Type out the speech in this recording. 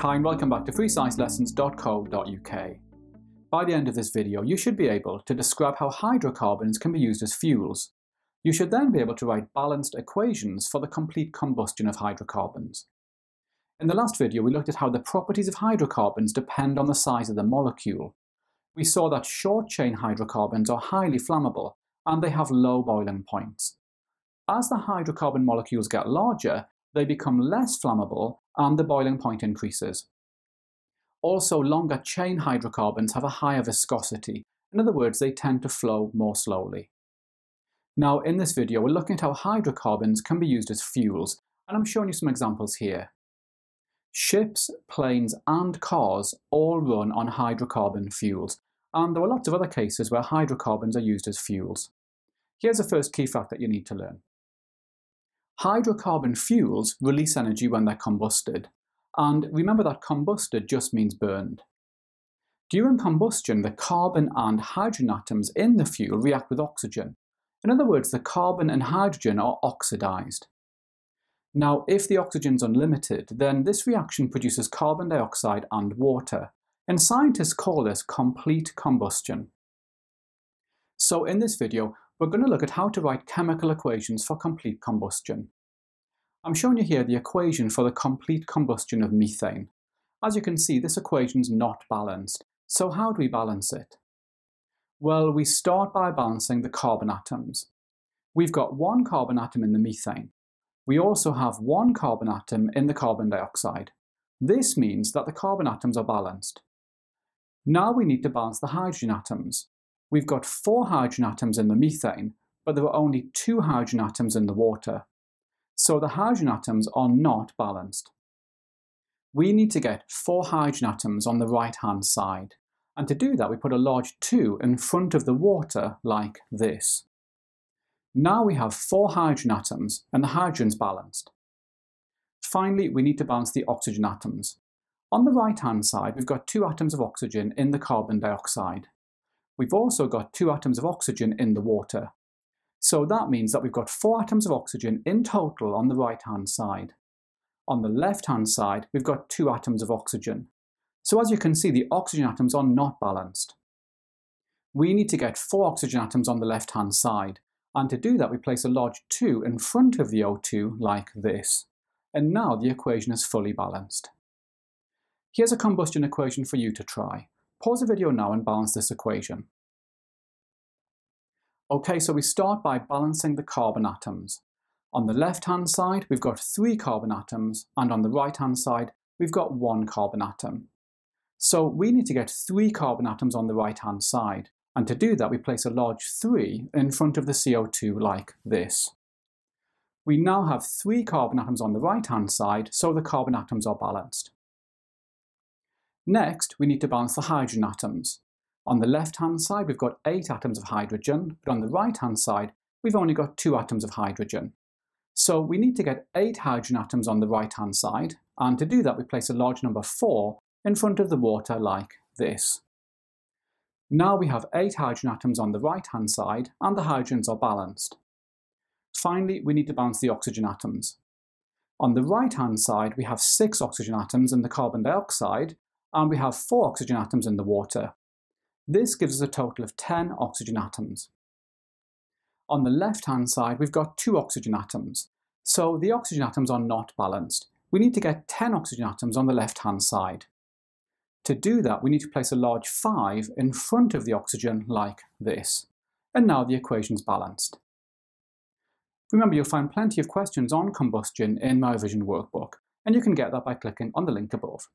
Hi and welcome back to freesciencelessons.co.uk. By the end of this video, you should be able to describe how hydrocarbons can be used as fuels. You should then be able to write balanced equations for the complete combustion of hydrocarbons. In the last video, we looked at how the properties of hydrocarbons depend on the size of the molecule. We saw that short-chain hydrocarbons are highly flammable and they have low boiling points. As the hydrocarbon molecules get larger, they become less flammable and the boiling point increases. Also, longer chain hydrocarbons have a higher viscosity. In other words, they tend to flow more slowly. Now, in this video, we're looking at how hydrocarbons can be used as fuels, and I'm showing you some examples here. Ships, planes, and cars all run on hydrocarbon fuels, and there are lots of other cases where hydrocarbons are used as fuels. Here's the first key fact that you need to learn. Hydrocarbon fuels release energy when they're combusted, and remember that combusted just means burned. During combustion, the carbon and hydrogen atoms in the fuel react with oxygen. In other words, the carbon and hydrogen are oxidized. Now, if the oxygen is unlimited, then this reaction produces carbon dioxide and water, and scientists call this complete combustion. So in this video, we're going to look at how to write chemical equations for complete combustion. I'm showing you here the equation for the complete combustion of methane. As you can see, this equation is not balanced. So how do we balance it? Well, we start by balancing the carbon atoms. We've got one carbon atom in the methane. We also have one carbon atom in the carbon dioxide. This means that the carbon atoms are balanced. Now we need to balance the hydrogen atoms. We've got four hydrogen atoms in the methane, but there are only two hydrogen atoms in the water. So the hydrogen atoms are not balanced. We need to get four hydrogen atoms on the right-hand side. And to do that, we put a large 2 in front of the water like this. Now we have four hydrogen atoms, and the hydrogen's balanced. Finally, we need to balance the oxygen atoms. On the right-hand side, we've got two atoms of oxygen in the carbon dioxide. We've also got two atoms of oxygen in the water. So that means that we've got four atoms of oxygen in total on the right-hand side. On the left-hand side, we've got two atoms of oxygen. So as you can see, the oxygen atoms are not balanced. We need to get four oxygen atoms on the left-hand side, and to do that we place a large 2 in front of the O2 like this. And now the equation is fully balanced. Here's a combustion equation for you to try. Pause the video now and balance this equation. Okay, so we start by balancing the carbon atoms. On the left-hand side, we've got three carbon atoms, and on the right-hand side, we've got one carbon atom. So we need to get three carbon atoms on the right-hand side, and to do that, we place a large 3 in front of the CO2 like this. We now have three carbon atoms on the right-hand side, so the carbon atoms are balanced. Next, we need to balance the hydrogen atoms. On the left-hand side, we've got eight atoms of hydrogen, but on the right-hand side, we've only got two atoms of hydrogen. So we need to get eight hydrogen atoms on the right-hand side, and to do that, we place a large number four in front of the water like this. Now we have eight hydrogen atoms on the right-hand side, and the hydrogens are balanced. Finally, we need to balance the oxygen atoms. On the right-hand side, we have six oxygen atoms in the carbon dioxide, and we have four oxygen atoms in the water. This gives us a total of 10 oxygen atoms. On the left-hand side, we've got two oxygen atoms, so the oxygen atoms are not balanced. We need to get 10 oxygen atoms on the left-hand side. To do that, we need to place a large 5 in front of the oxygen like this. And now the equation's balanced. Remember, you'll find plenty of questions on combustion in my revision workbook, and you can get that by clicking on the link above.